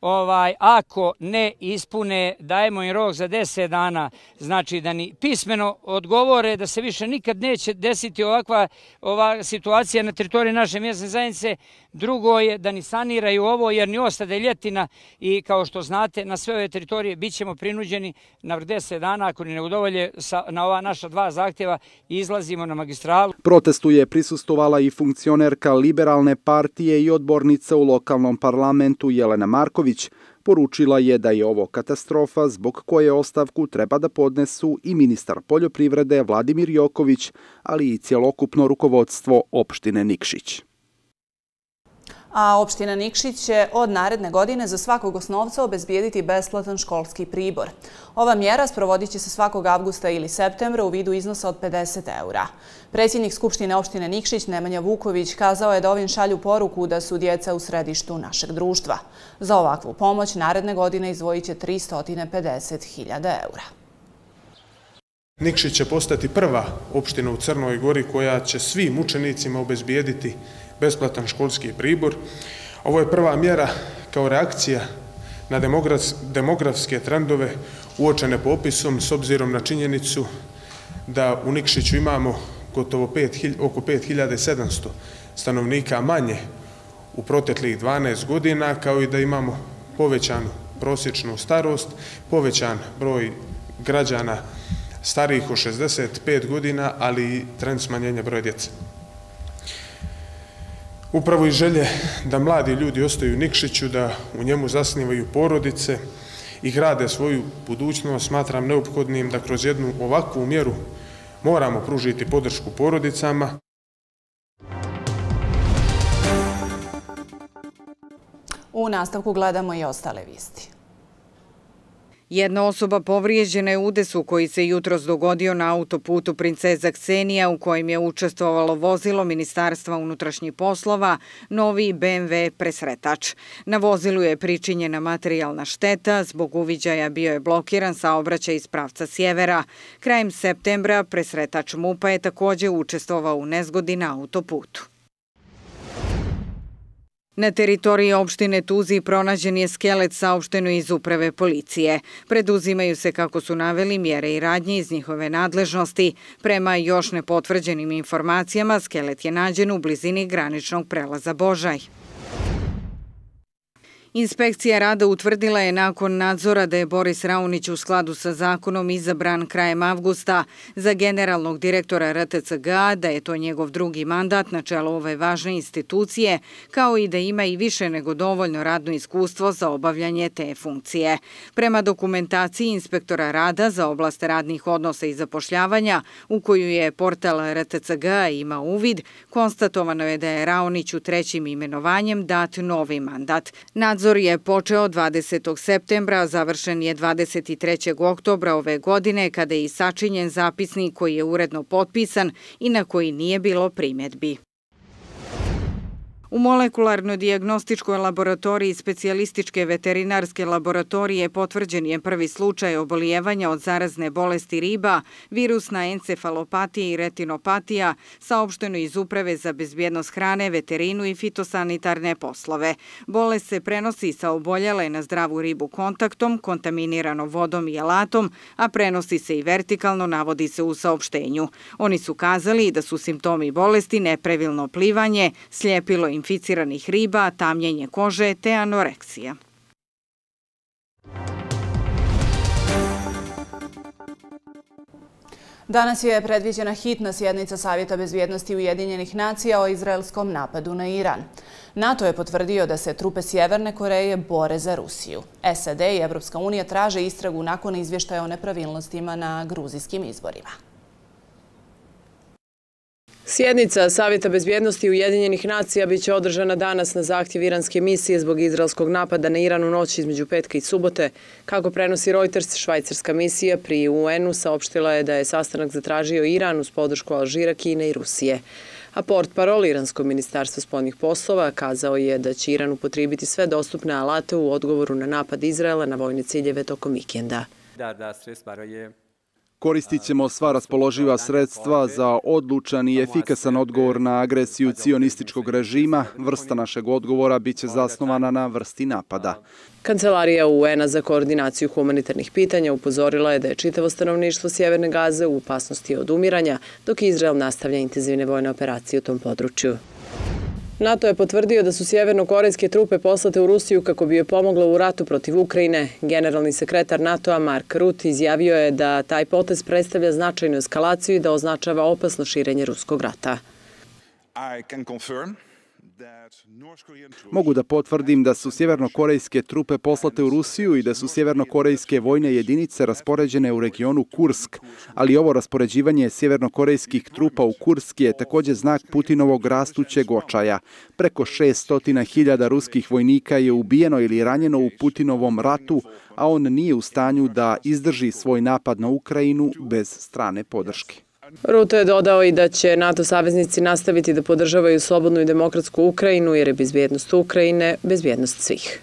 ovaj, ako ne ispune, dajemo im rok za 10 dana, znači da ni pismeno odgovore da se više nikad neće desiti ovakva ova situacija na teritoriji naše mjesne zajednice. Drugo je da ni saniraju ovo jer ni ostade ljetina i kao što znate na sve ove teritorije bit ćemo prinuđeni na 10 dana ako ni ne udovolje sa, na ova naša dva zahtjeva izlazimo na magistralu. Protestu je prisustovala i funkcionerka liberalne partije i odbornica u lokalnom parlamentu Jelena Marković Marković poručila je da je ovo katastrofa zbog koje ostavku treba da podnesu i ministar poljoprivrede Vladimir Joković, ali i cjelokupno rukovodstvo opštine Nikšić a opština Nikšić će od naredne godine za svakog osnovca obezbijediti besplatan školski pribor. Ova mjera sprovodit će se svakog avgusta ili septembra u vidu iznosa od 50 eura. Predsjednik Skupštine opštine Nikšić Nemanja Vuković kazao je da ovim šalju poruku da su djeca u središtu našeg društva. Za ovakvu pomoć naredne godine izvojit će 350.000 eura. Nikšić će postati prva opština u Crnoj Gori koja će svim učenicima obezbijediti besplatan školski pribor. Ovo je prva mjera kao reakcija na demografske trendove uočene popisom s obzirom na činjenicu da u Nikšiću imamo gotovo 5, oko 5700 stanovnika manje u proteklih 12 godina, kao i da imamo povećanu prosječnu starost, povećan broj građana starijih od 65 godina, ali i trend smanjenja broja djece. Upravo i želje da mladi ljudi ostaju u Nikšiću, da u njemu zasnivaju porodice i grade svoju budućnost, smatram neophodnim da kroz jednu ovakvu mjeru moramo pružiti podršku porodicama. U nastavku gledamo i ostale visti. Jedna osoba povrijeđena je udesu koji se jutro dogodio na autoputu Princeza Ksenija u kojem je učestvovalo vozilo Ministarstva unutrašnjih poslova, novi BMW presretač. Na vozilu je pričinjena materijalna šteta, zbog uviđaja bio je blokiran saobraćaj iz pravca sjevera. Krajem septembra presretač MUPA je također učestvovao u nezgodi na autoputu. Na teritoriji opštine Tuzi pronađen je skelet saopšteno iz uprave policije. Preduzimaju se, kako su naveli, mjere i radnje iz njihove nadležnosti. Prema još nepotvrđenim informacijama, skelet je nađen u blizini graničnog prelaza Božaj. Inspekcija rada utvrdila je nakon nadzora da je Boris Raunić u skladu sa zakonom izabran krajem avgusta za generalnog direktora RTCG, da je to njegov drugi mandat na čelu ove važne institucije, kao i da ima i više nego dovoljno radno iskustvo za obavljanje te funkcije. Prema dokumentaciji inspektora rada za oblast radnih odnosa i zapošljavanja, u koju je portal RTCG ima uvid, konstatovano je da je Raunić u trećim imenovanjem dat novi mandat. Nadzor Nadzor je počeo 20. septembra, a završen je 23. oktobra ove godine, kada je i sačinjen zapisnik koji je uredno potpisan i na koji nije bilo primjedbi. U molekularno-diagnostičkoj laboratoriji specijalističke veterinarske laboratorije potvrđen je prvi slučaj obolijevanja od zarazne bolesti riba, virusna encefalopatija i retinopatija, saopšteno iz Uprave za bezbjednost hrane, veterinu i fitosanitarne poslove. Bolest se prenosi sa oboljele na zdravu ribu kontaktom, kontaminirano vodom i alatom, a prenosi se i vertikalno, navodi se u saopštenju. Oni su kazali da su simptomi bolesti nepravilno plivanje, slijepilo inficiranih riba, tamljenje kože te anoreksija. Danas je predviđena hitna sjednica Savjeta bezvjednosti Ujedinjenih nacija o izraelskom napadu na Iran. NATO je potvrdio da se trupe Sjeverne Koreje bore za Rusiju. SAD i Evropska unija traže istragu nakon izvještaja o nepravilnostima na gruzijskim izborima. Sjednica Savjeta bezbjednosti Ujedinjenih nacija biće održana danas na zahtjev iranske misije zbog izraelskog napada na Iran u noći između petka i subote. Kako prenosi Reuters, švajcarska misija pri UN-u saopštila je da je sastanak zatražio Iran uz podršku Alžira, Kine i Rusije. A port parol Iranskog ministarstva spodnjih poslova kazao je da će Iran upotribiti sve dostupne alate u odgovoru na napad Izraela na vojne ciljeve tokom vikenda. Da, da, stres je Koristit ćemo sva raspoloživa sredstva za odlučan i efikasan odgovor na agresiju cionističkog režima. Vrsta našeg odgovora biće zasnovana na vrsti napada. Kancelarija UN-a za koordinaciju humanitarnih pitanja upozorila je da je čitavo stanovništvo Sjeverne Gaze u opasnosti od umiranja, dok Izrael nastavlja intenzivne vojne operacije u tom području. NATO je potvrdio da su sjeverno-korejske trupe poslate u Rusiju kako bi je pomoglo u ratu protiv Ukrajine. Generalni sekretar NATO-a Mark Rutte izjavio je da taj potez predstavlja značajnu eskalaciju i da označava opasno širenje ruskog rata. I can confirm Mogu da potvrdim da su sjevernokorejske trupe poslate u Rusiju i da su sjevernokorejske vojne jedinice raspoređene u regionu Kursk, ali ovo raspoređivanje sjevernokorejskih trupa u Kursk je također znak Putinovog rastućeg očaja. Preko 600.000 ruskih vojnika je ubijeno ili ranjeno u Putinovom ratu, a on nije u stanju da izdrži svoj napad na Ukrajinu bez strane podrške. Ruto je dodao i da će NATO saveznici nastaviti da podržavaju slobodnu i demokratsku Ukrajinu jer je bezbjednost Ukrajine bezbjednost svih.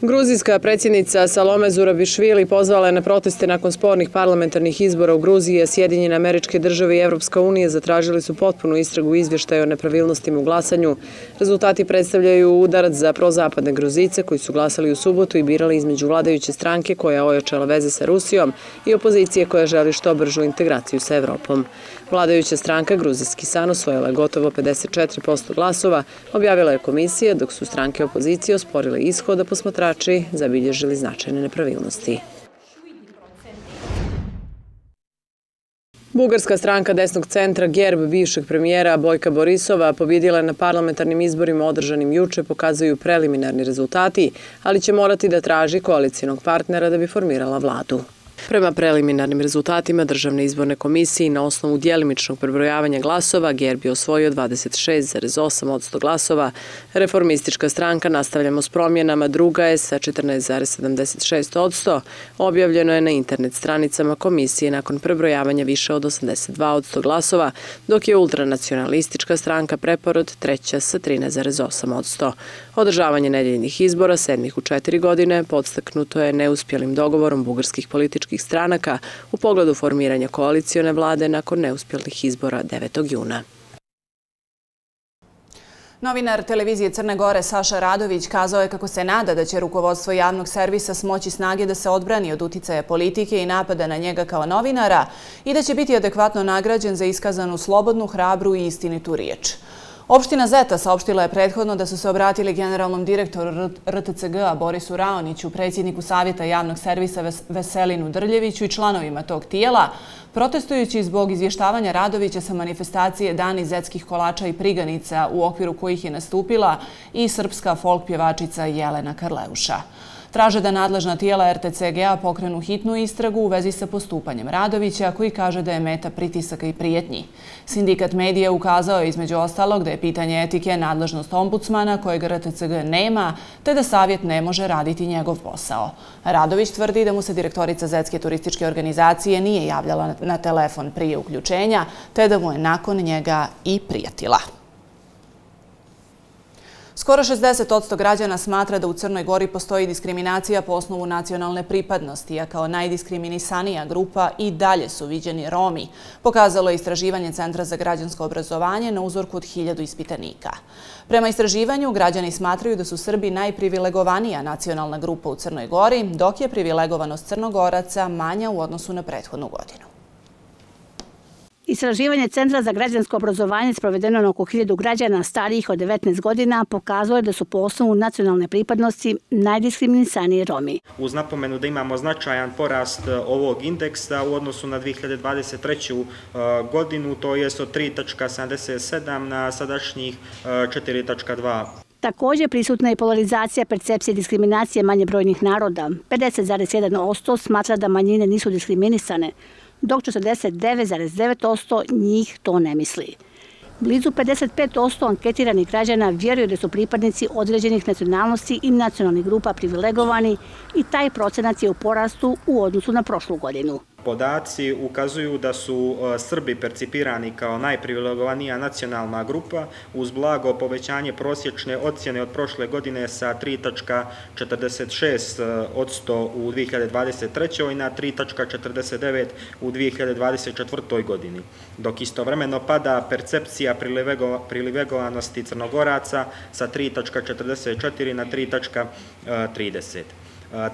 Gruzijska predsjednica Salome Zurabišvili pozvala je na proteste nakon spornih parlamentarnih izbora u Gruziji, a Sjedinjene američke države i Evropska unija zatražili su potpunu istragu izvještaja o nepravilnostima u glasanju. Rezultati predstavljaju udarac za prozapadne Gruzice koji su glasali u subotu i birali između vladajuće stranke koja ojačala veze sa Rusijom i opozicije koja želi što bržu integraciju sa Evropom. Vladajuća stranka Gruzijski san osvojila je gotovo 54% glasova, objavila je komisija, dok su stranke opozicije osporile ishod, a posmatrači, zabilježili značajne nepravilnosti. Bugarska stranka desnog centra Gerb bivšeg premijera Bojka Borisova pobjedila na parlamentarnim izborima održanim juče, pokazuju preliminarni rezultati, ali će morati da traži koalicijenog partnera da bi formirala vladu. Prema preliminarnim rezultatima Državne izborne komisije na osnovu dijelimičnog prebrojavanja glasova, Gerb je osvojio 26,8% glasova. Reformistička stranka nastavljamo s promjenama, druga je sa 14,76%. Objavljeno je na internet stranicama komisije nakon prebrojavanja više od 82% glasova, dok je ultranacionalistička stranka preporod treća sa 13,8%. Održavanje nedeljnih izbora, sedmih u četiri godine, podstaknuto je neuspjelim dogovorom bugarskih političkih političkih stranaka u pogledu formiranja koalicijone vlade nakon neuspjelih izbora 9. juna. Novinar televizije Crne Gore Saša Radović kazao je kako se nada da će rukovodstvo javnog servisa smoći snage da se odbrani od uticaja politike i napada na njega kao novinara i da će biti adekvatno nagrađen za iskazanu slobodnu, hrabru i istinitu riječ. Opština Zeta saopštila je prethodno da su se obratili generalnom direktoru RTCG-a Borisu Raoniću, predsjedniku Savjeta javnog servisa Veselinu Drljeviću i članovima tog tijela, protestujući zbog izvještavanja Radovića sa manifestacije Dani zetskih kolača i priganica u okviru kojih je nastupila i srpska folk pjevačica Jelena Karleuša. Traže da nadležna tijela RTCG-a pokrenu hitnu istragu u vezi sa postupanjem Radovića, koji kaže da je meta pritisaka i prijetnji. Sindikat medija ukazao je između ostalog da je pitanje etike nadležnost ombudsmana kojeg RTCG nema, te da savjet ne može raditi njegov posao. Radović tvrdi da mu se direktorica Zetske turističke organizacije nije javljala na telefon prije uključenja, te da mu je nakon njega i prijatila. Skoro 60% građana smatra da u Crnoj Gori postoji diskriminacija po osnovu nacionalne pripadnosti, a kao najdiskriminisanija grupa i dalje su viđeni Romi, pokazalo je istraživanje Centra za građansko obrazovanje na uzorku od hiljadu ispitanika. Prema istraživanju, građani smatraju da su Srbi najprivilegovanija nacionalna grupa u Crnoj Gori, dok je privilegovanost Crnogoraca manja u odnosu na prethodnu godinu. Istraživanje Centra za građansko obrazovanje sprovedeno na oko hiljadu građana starijih od 19 godina pokazuje da su po osnovu nacionalne pripadnosti najdiskriminisaniji Romi. Uz napomenu da imamo značajan porast e, ovog indeksa u odnosu na 2023. E, godinu, to je od 3.77 na sadašnjih 4.2. E, Također prisutna je polarizacija percepcije diskriminacije manje brojnih naroda. 50,1% smatra da manjine nisu diskriminisane, dok 49,9% njih to ne misli. Blizu 55% anketiranih građana vjeruje da su pripadnici određenih nacionalnosti i nacionalnih grupa privilegovani i taj procenac je u porastu u odnosu na prošlu godinu. Podaci ukazuju da su e, Srbi percipirani kao najprivilegovanija nacionalna grupa uz blago povećanje prosječne ocjene od prošle godine sa 3.46% e, u 2023. na 3.49 u 2024. godini, dok istovremeno pada percepcija prilivegovanosti crnogoraca sa 3.44 na 3.30.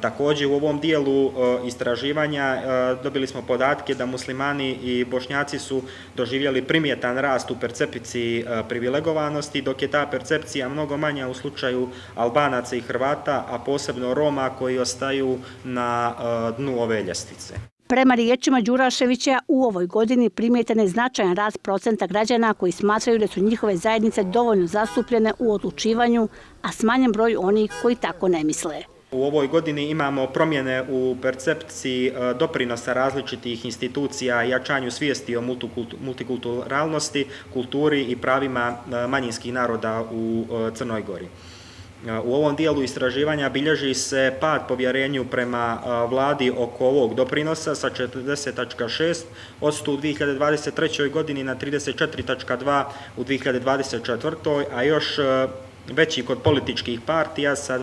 Također u ovom dijelu e, istraživanja e, dobili smo podatke da muslimani i bošnjaci su doživjeli primjetan rast u percepciji e, privilegovanosti, dok je ta percepcija mnogo manja u slučaju Albanaca i Hrvata, a posebno Roma koji ostaju na dnu ove ljestvice. Prema riječima Đuraševića, u ovoj godini primjetan je značajan rast procenta građana koji smatraju da su njihove zajednice dovoljno zastupljene u odlučivanju, a smanjen broj onih koji tako ne misle. U ovoj godini imamo promjene u percepciji e, doprinosa različitih institucija i jačanju svijesti o multikulturalnosti, kulturi i pravima e, manjinskih naroda u e, Crnoj Gori. U ovom dijelu istraživanja bilježi se pad povjerenju prema vladi oko ovog doprinosa sa 40.6 od u 2023. godini na 34.2 u 2024. a još veći kod političkih partija sa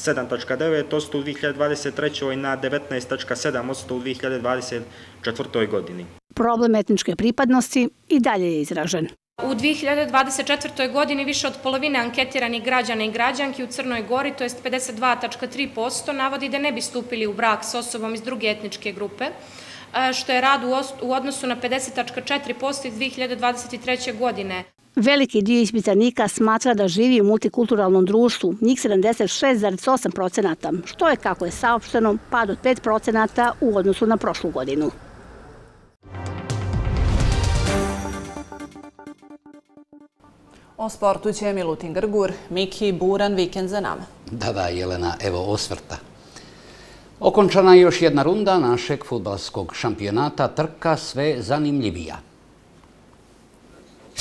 27.9 u 2023. na 19.7 u 2024. godini. Problem etničke pripadnosti i dalje je izražen. U 2024. godini više od polovine anketiranih građana i građanki u Crnoj Gori, to je 52.3%, navodi da ne bi stupili u brak s osobom iz druge etničke grupe, što je rad u odnosu na 50.4% iz 2023. godine. Veliki dio ispitanika smatra da živi u multikulturalnom društvu, njih 76,8 procenata, što je, kako je saopšteno, pad od 5 procenata u odnosu na prošlu godinu. O sportu će Milutin Grgur, Miki, Buran, vikend za nama. Da, da, Jelena, evo osvrta. Okončana je još jedna runda našeg futbalskog šampionata, trka sve zanimljivija.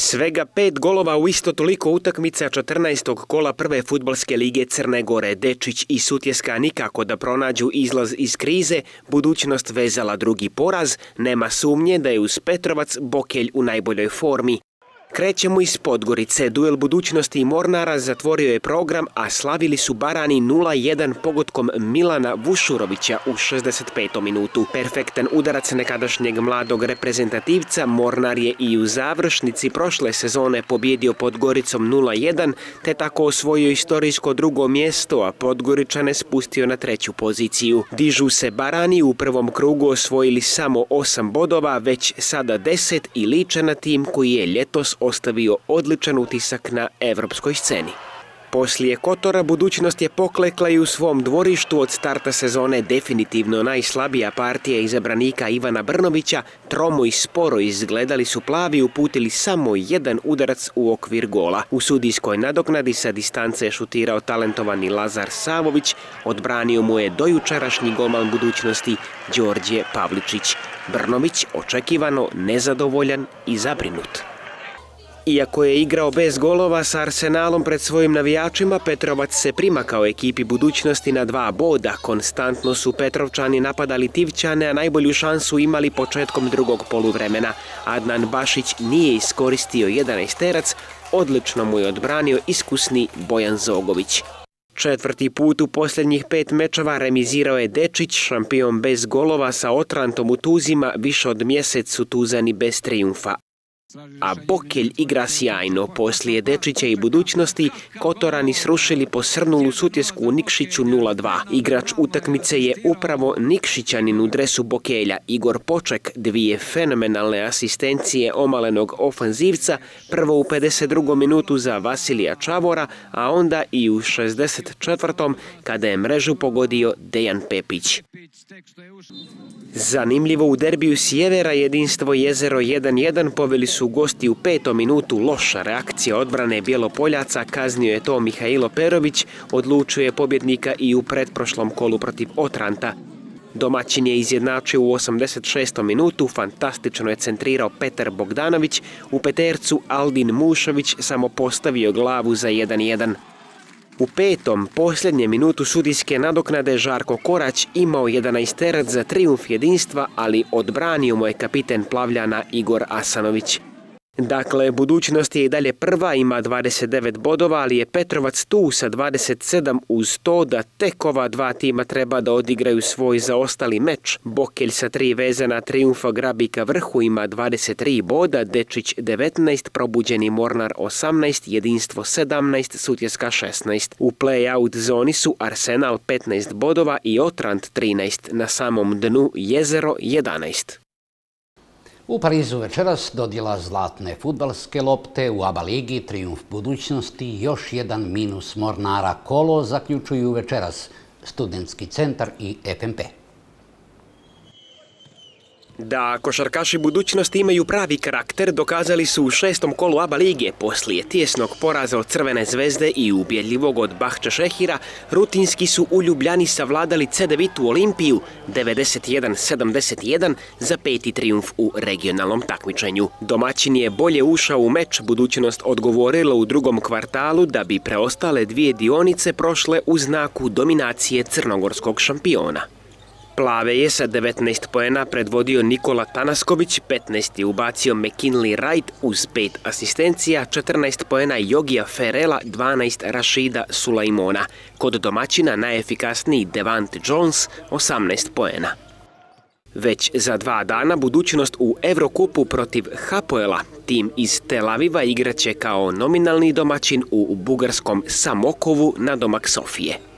Svega pet golova u isto toliko utakmica 14. kola prve futbalske lige Crne Gore. Dečić i Sutjeska nikako da pronađu izlaz iz krize, budućnost vezala drugi poraz, nema sumnje da je uz Petrovac Bokelj u najboljoj formi. Krećemo iz Podgorice. Duel budućnosti i Mornara zatvorio je program, a slavili su Barani 0-1 pogodkom Milana Vušurovića u 65. minutu. Perfektan udarac nekadašnjeg mladog reprezentativca Mornar je i u završnici prošle sezone pobjedio Podgoricom 0-1, te tako osvojio istorijsko drugo mjesto, a Podgoričane spustio na treću poziciju. Dižu se Barani u prvom krugu osvojili samo 8 bodova, već sada 10 i liče na tim koji je ljetos ostavio odličan utisak na evropskoj sceni. Poslije Kotora budućnost je poklekla i u svom dvorištu od starta sezone definitivno najslabija partija izabranika Ivana Brnovića, tromo i sporo izgledali su plavi uputili samo jedan udarac u okvir gola. U sudijskoj nadoknadi sa distance je šutirao talentovani Lazar Savović, odbranio mu je dojučarašnji golman budućnosti Đorđe Pavličić. Brnović očekivano nezadovoljan i zabrinut. Iako je igrao bez golova sa Arsenalom pred svojim navijačima, Petrovac se primakao ekipi budućnosti na dva boda. Konstantno su Petrovčani napadali Tivćane, a najbolju šansu imali početkom drugog poluvremena. Adnan Bašić nije iskoristio 11 terac, odlično mu je odbranio iskusni Bojan Zogović. Četvrti put u posljednjih pet mečeva remizirao je Dečić, šampion bez golova sa Otrantom u Tuzima, više od mjesec su Tuzani bez trijumfa. A Bokelj igra sjajno. Poslije Dečića i budućnosti, Kotorani srušili po srnulu sutjesku Nikšiću 0-2. Igrač utakmice je upravo Nikšićanin u dresu Bokelja. Igor Poček, dvije fenomenalne asistencije omalenog ofanzivca, prvo u 52. minutu za Vasilija Čavora, a onda i u 64. kada je mrežu pogodio Dejan Pepić. Zanimljivo u derbiju Sjevera jedinstvo jezero 1-1 poveli su su gosti u petom minutu loša reakcija odbrane Bjelopoljaca, kaznio je to Mihajlo Perović, odlučuje pobjednika i u pretprošlom kolu protiv Otranta. Domaćin je izjednačio u 86. minutu, fantastično je centrirao Petar Bogdanović, u petercu Aldin Mušović samo postavio glavu za 1-1. U petom, posljednje minutu sudijske nadoknade Žarko Korać imao 11 terac za triumf jedinstva, ali odbranio mu je kapiten Plavljana Igor Asanović. Dakle, budućnost je i dalje prva, ima 29 bodova, ali je Petrovac tu sa 27 uz to da tek ova dva tima treba da odigraju svoj zaostali meč. Bokelj sa tri vezana triumfa Grabika vrhu ima 23 boda, Dečić 19, probuđeni Mornar 18, jedinstvo 17, Sutjeska 16. U play-out zoni su Arsenal 15 bodova i Otrant 13, na samom dnu Jezero 11. U Parizu večeras dodjela zlatne futbalske lopte u ABA ligi, triumf budućnosti, još jedan minus Mornara kolo zaključuju večeras studentski centar i FMP. Da košarkaši budućnosti imaju pravi karakter dokazali su u šestom kolu ABA lige poslije tjesnog poraza od Crvene zvezde i ubjedljivog od Bahča Šehira, rutinski su u Ljubljani savladali C9 Olimpiju 91-71 za peti triumf u regionalnom takmičenju. Domaćin je bolje ušao u meč, budućnost odgovorila u drugom kvartalu da bi preostale dvije dionice prošle u znaku dominacije crnogorskog šampiona. Plave je sa 19 poena predvodio Nikola Tanasković, 15 je ubacio McKinley Wright uz 5 asistencija, 14 poena Jogija Ferela, 12 Rašida Sulaimona. Kod domaćina najefikasniji Devant Jones, 18 poena. Već za dva dana budućnost u Evrokupu protiv Hapoela, tim iz Tel Aviva igraće kao nominalni domaćin u bugarskom Samokovu na domak Sofije.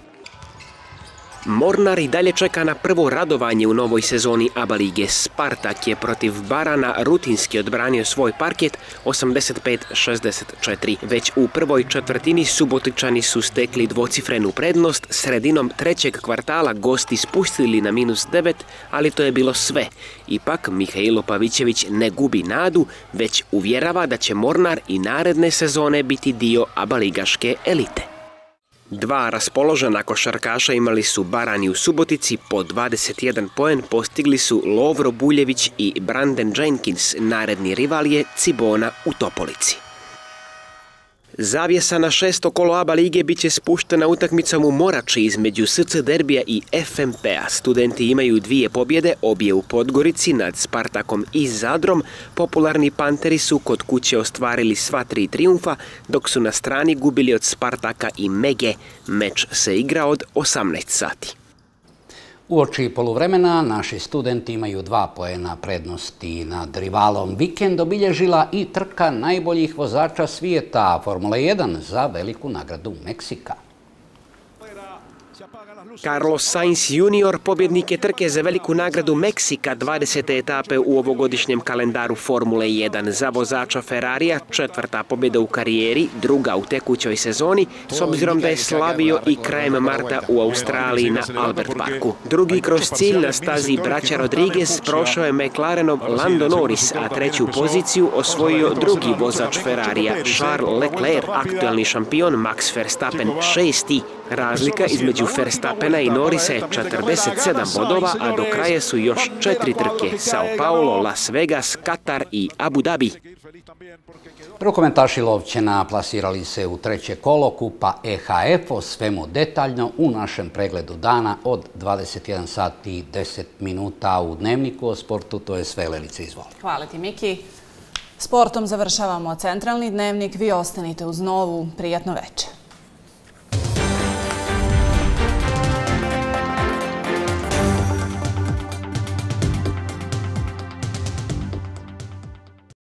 Mornar i dalje čeka na prvo radovanje u novoj sezoni ABA lige. Spartak je protiv Barana rutinski odbranio svoj parket 85-64. Već u prvoj četvrtini subotičani su stekli dvocifrenu prednost. Sredinom trećeg kvartala gosti spustili na minus 9, ali to je bilo sve. Ipak Mihajlo Pavićević ne gubi nadu, već uvjerava da će Mornar i naredne sezone biti dio ABA ligaške elite. Dva raspoložena košarkaša imali su Barani u Subotici, po 21 poen postigli su Lovro Buljević i Branden Jenkins, naredni rival je Cibona u Topolici. Zavjesa na šesto kolo ABA lige biće spuštena utakmicom u Morači između SC Derbija i FMP-a. Studenti imaju dvije pobjede, obje u Podgorici nad Spartakom i Zadrom. Popularni Panteri su kod kuće ostvarili sva tri triumfa, dok su na strani gubili od Spartaka i Mege. Meč se igra od 18 sati. U oči poluvremena naši studenti imaju dva poena prednosti nad rivalom. Vikend obilježila i trka najboljih vozača svijeta Formule 1 za veliku nagradu Meksika. Carlos Sainz junior pobjednik je trke za veliku nagradu Meksika 20. etape u ovogodišnjem kalendaru Formule 1. Za vozača Ferrarija četvrta pobjeda u karijeri, druga u tekućoj sezoni, s obzirom da je slavio i krajem marta u Australiji na Albert Parku. Drugi kroz cilj na stazi braća Rodriguez prošao je McLarenov Lando Norris, a treću poziciju osvojio drugi vozač Ferrarija, Charles Leclerc, aktualni šampion Max Verstappen, šesti. Razlika između Verstappena i Norisa je 47 bodova, a do kraja su još četiri trke. Sao Paulo, Las Vegas, Katar i Abu Dhabi. Rukomentaši Lovćena plasirali se u treće kolo kupa EHF o svemu detaljno u našem pregledu dana od 21 sati i 10 minuta u dnevniku o sportu. To je sve, Lelice, izvoli. Hvala ti, Miki. Sportom završavamo centralni dnevnik. Vi ostanite uz novu. Prijatno večer.